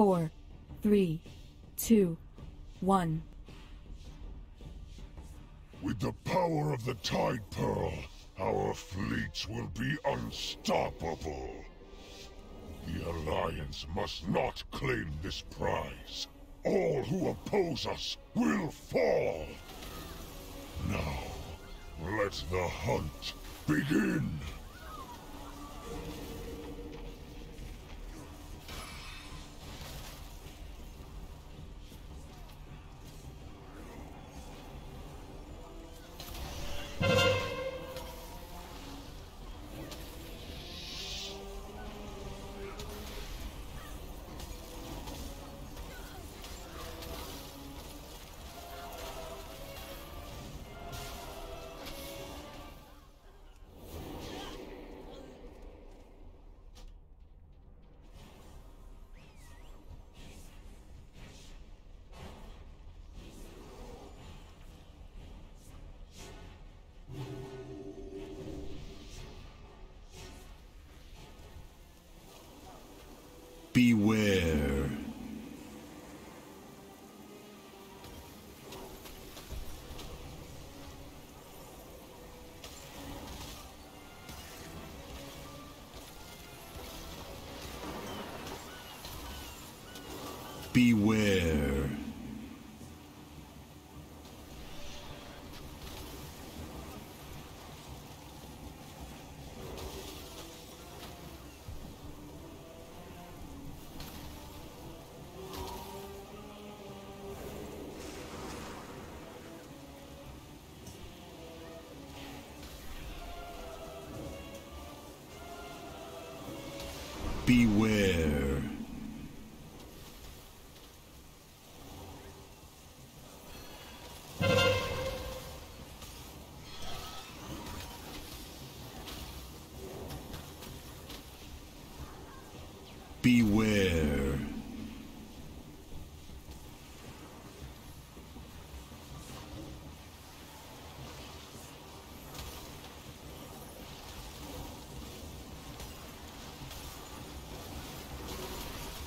four, three, two, one. With the power of the Tide Pearl, our fleets will be unstoppable. The Alliance must not claim this prize. All who oppose us will fall. Now, let the hunt begin. Beware. Beware. Beware. Beware.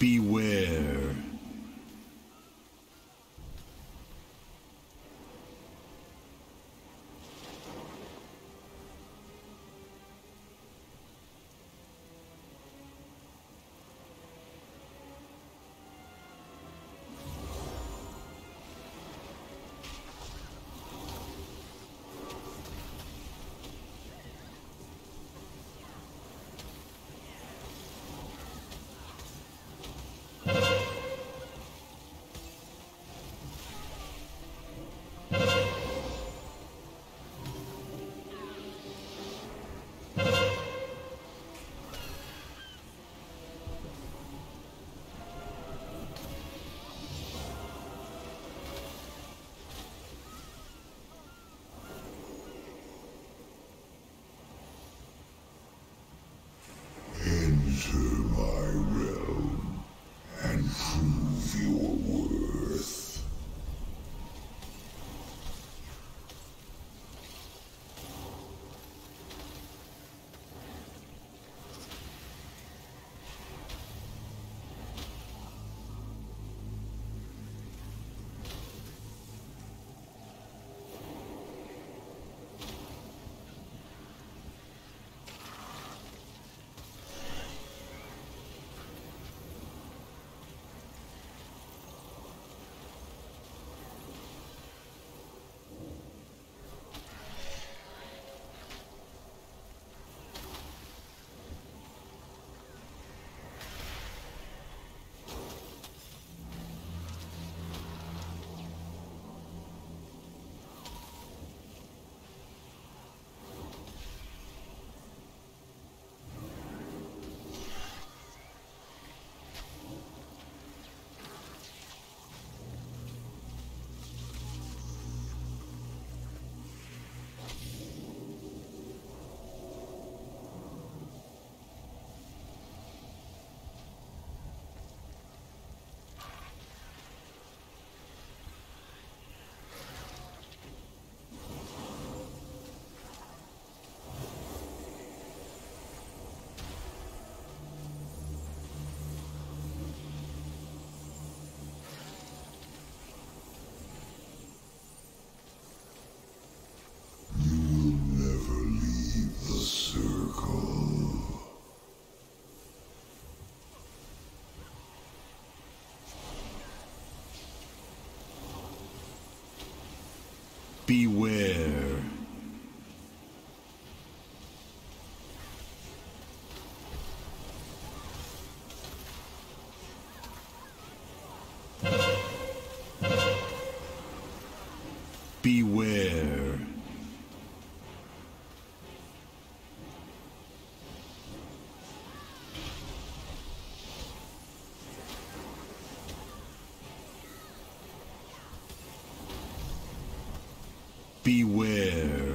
Beware. Beware. Beware. Beware.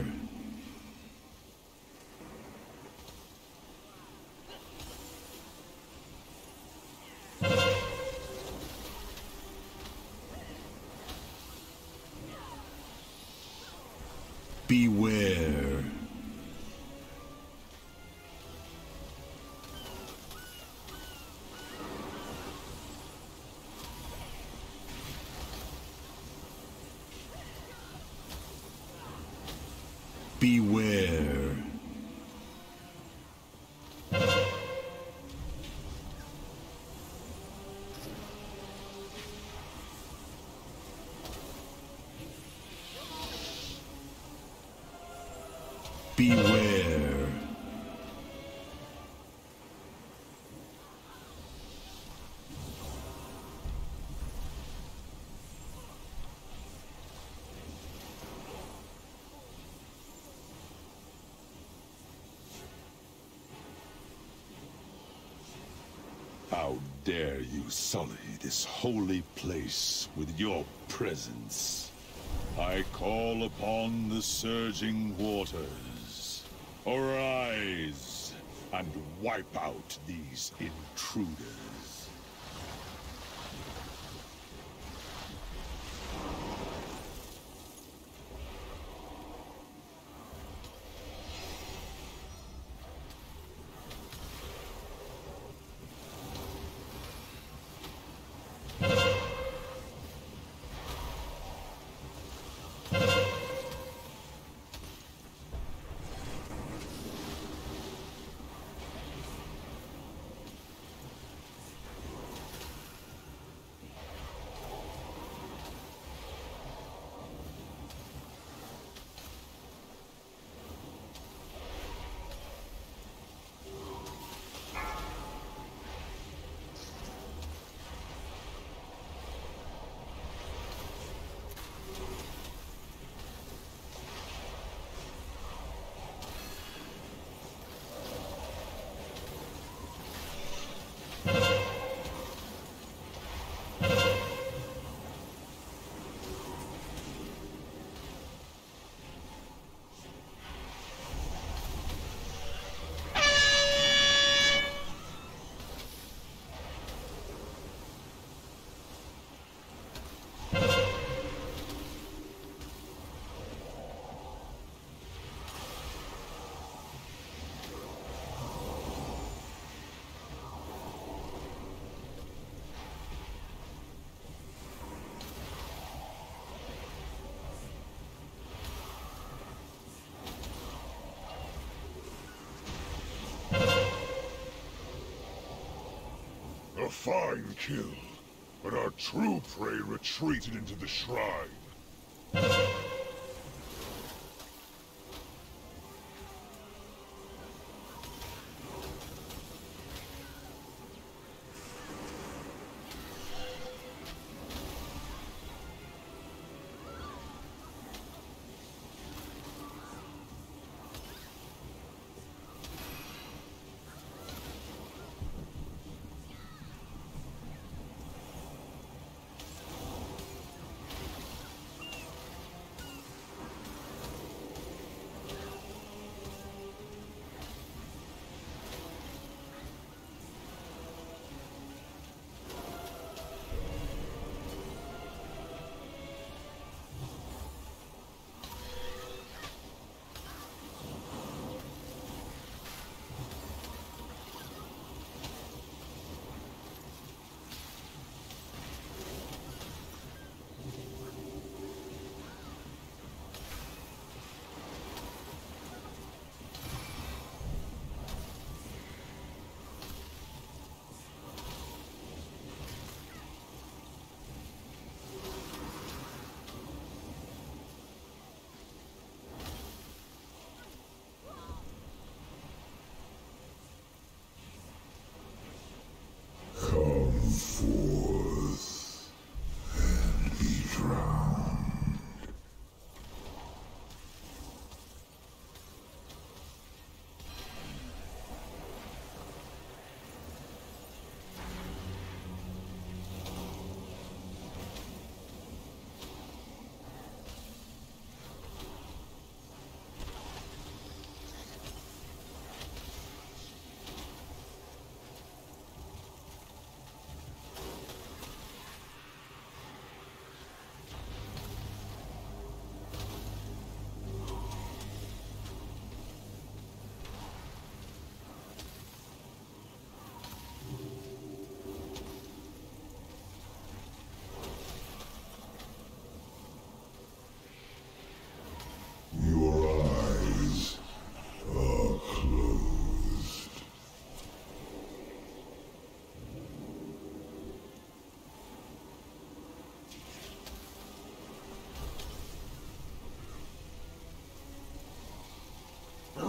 Beware. How dare you sully this holy place with your presence? I call upon the surging waters. Arise and wipe out these intruders. Fine kill, but our true prey retreated into the shrine.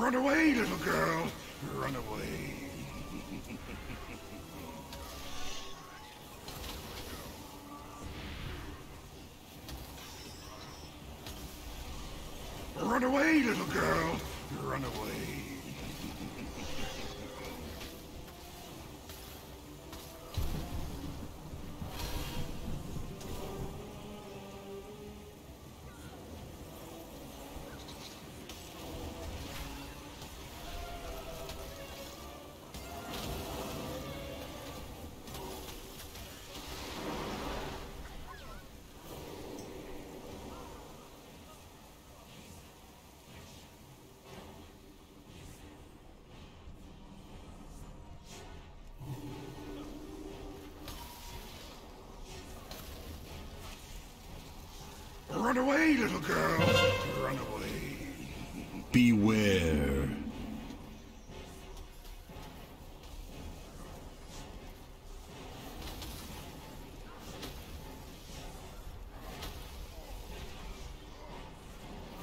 Run away, little girl. Run away. Run away, little girl. Run away. Beware.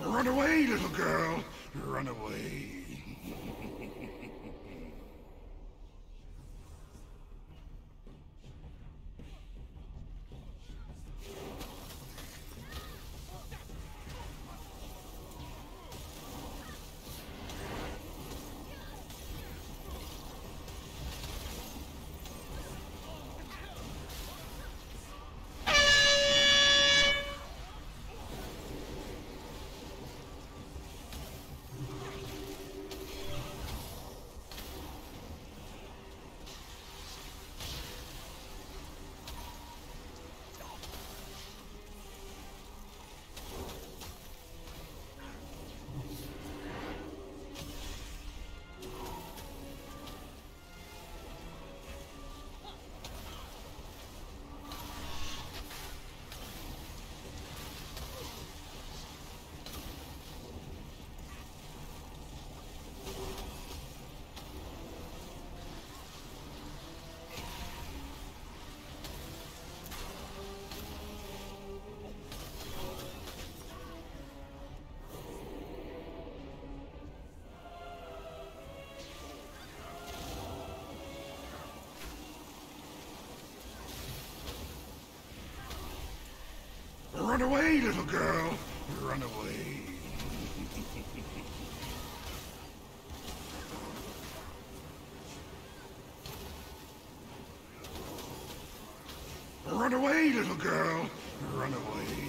Run away, little girl. Run away. Run away, little girl. Run away. Run away, little girl. Run away.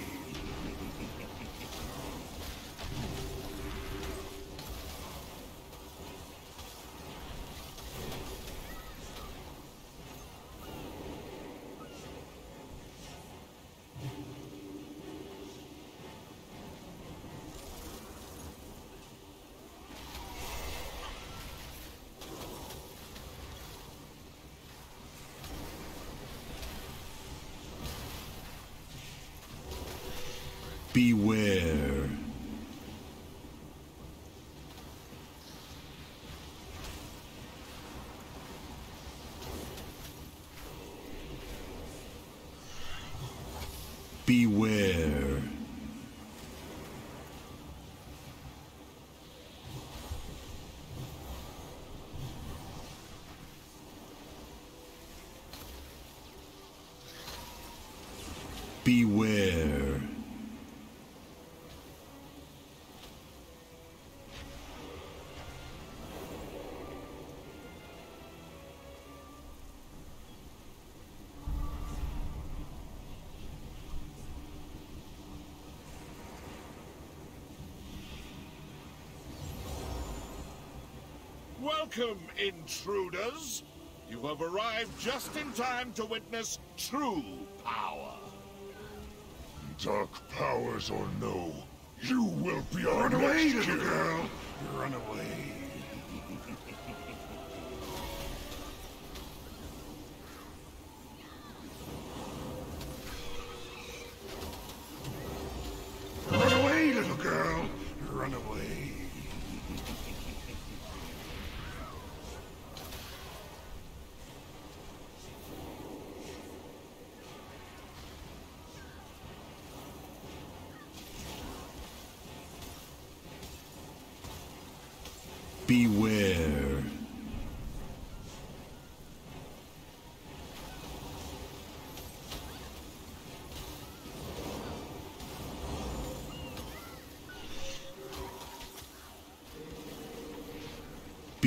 Beware. Beware. Beware. Welcome, intruders! You have arrived just in time to witness true power. Dark powers or no, you will be our Run away, next little kill. girl. Run away.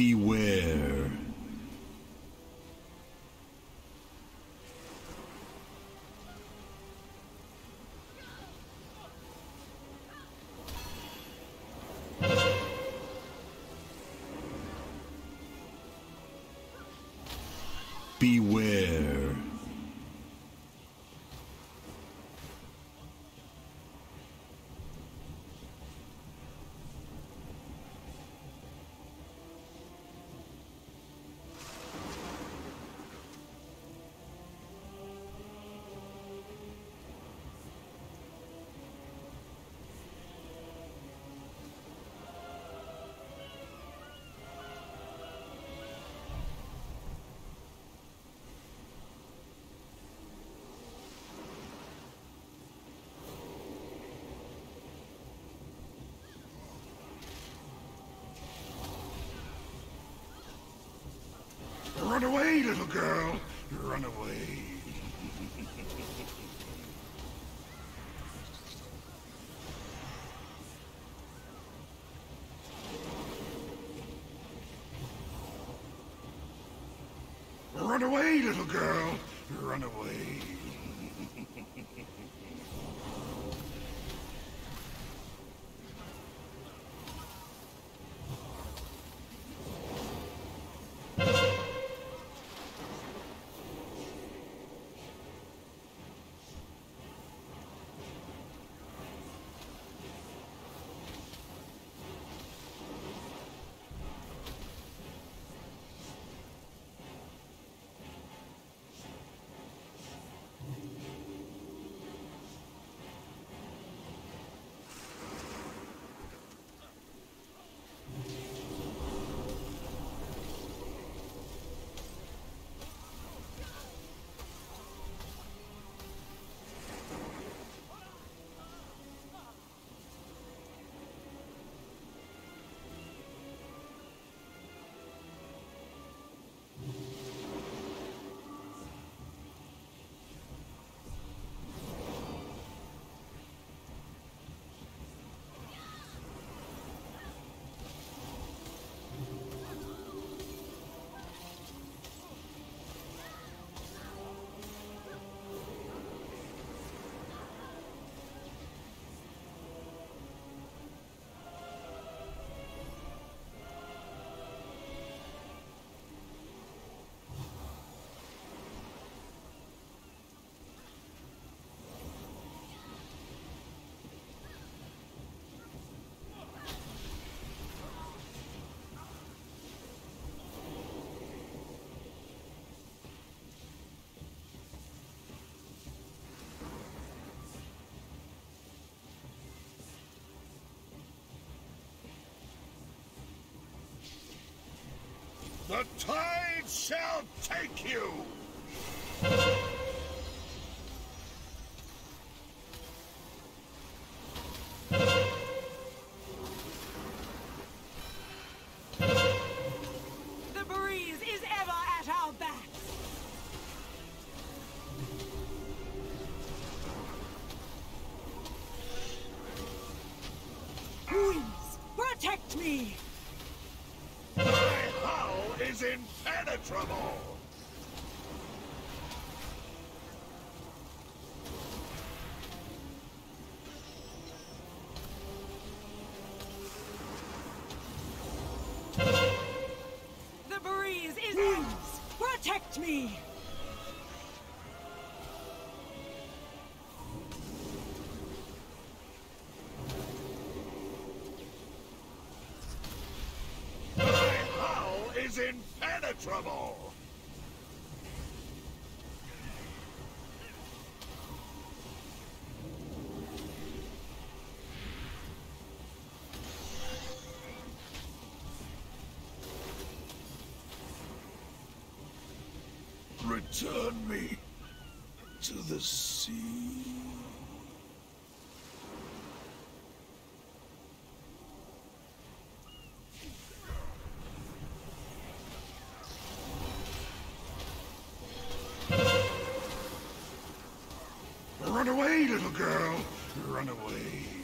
be. away, little girl. Run away. The tide shall take you! impenetrable! trouble! Run away, little girl. Run away.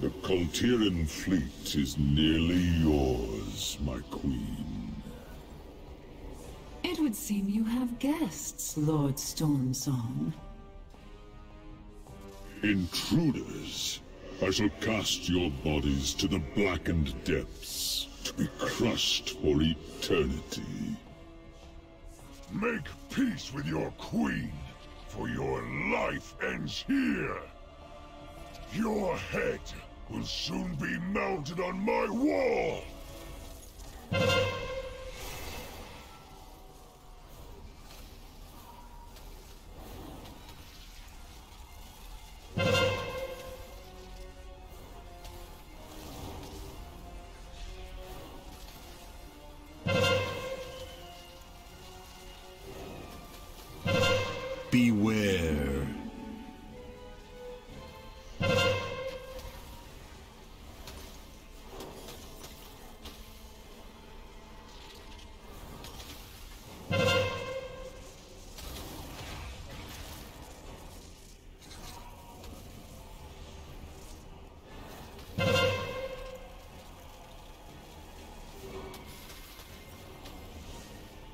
The Kul Tiran fleet is nearly yours, my queen. It would seem you have guests, Lord Stormsong. Intruders, I shall cast your bodies to the blackened depths, to be crushed for eternity. Make peace with your queen, for your life ends here. Your head will soon be mounted on my wall.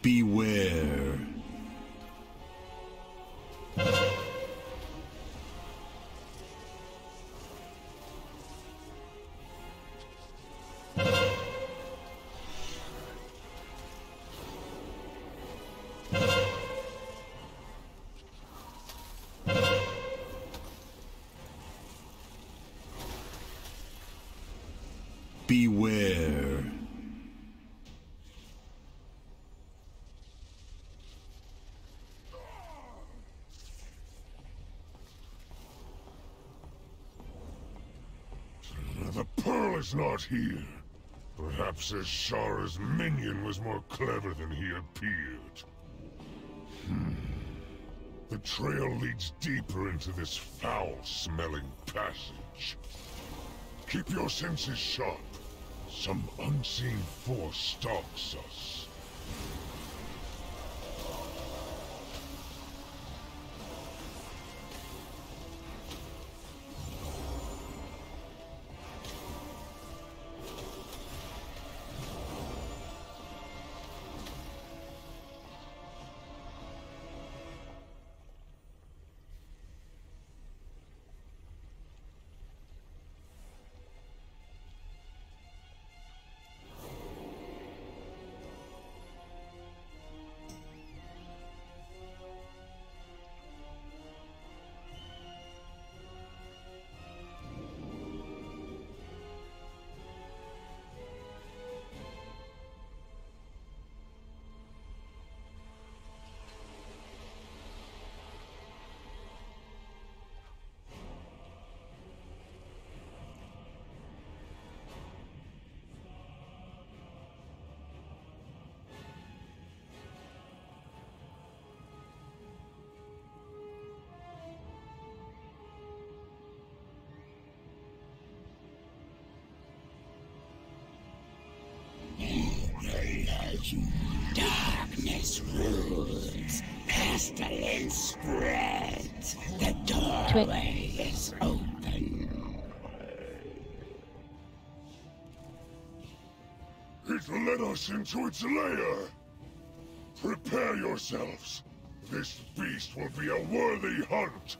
Beware. Beware. The pearl is not here. Perhaps Azshara's minion was more clever than he appeared. Hmm. The trail leads deeper into this foul-smelling passage. Keep your senses sharp. Some unseen force stalks us. Darkness rules. Pestilence spreads. The doorway is open. It led us into its lair! Prepare yourselves. This beast will be a worthy hunt.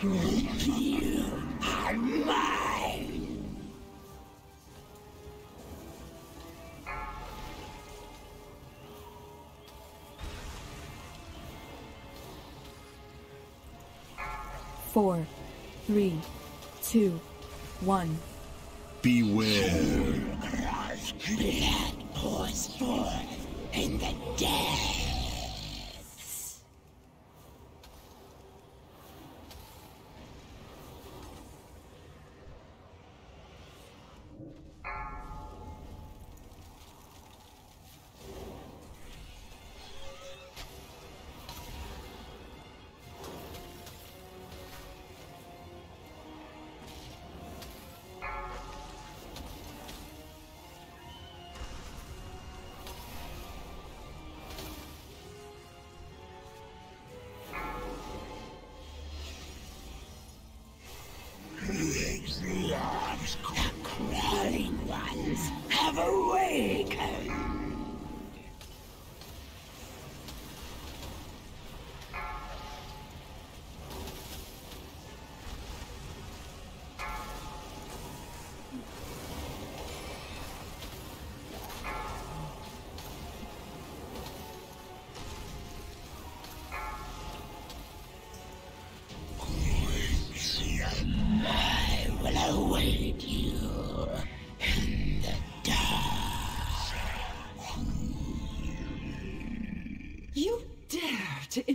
You are mine! Four, three, two, one. Beware. Blood pours forth in the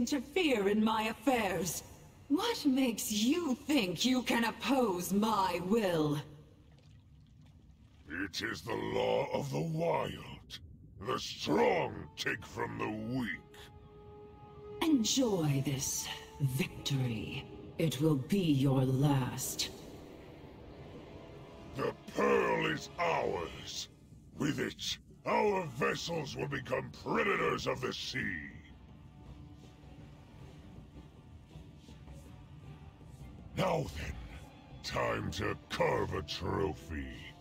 interfere in my affairs. What makes you think you can oppose my will? It is the law of the wild. The strong take from the weak. Enjoy this victory. It will be your last. The pearl is ours. With it, our vessels will become predators of the sea. Now then, time to carve a trophy.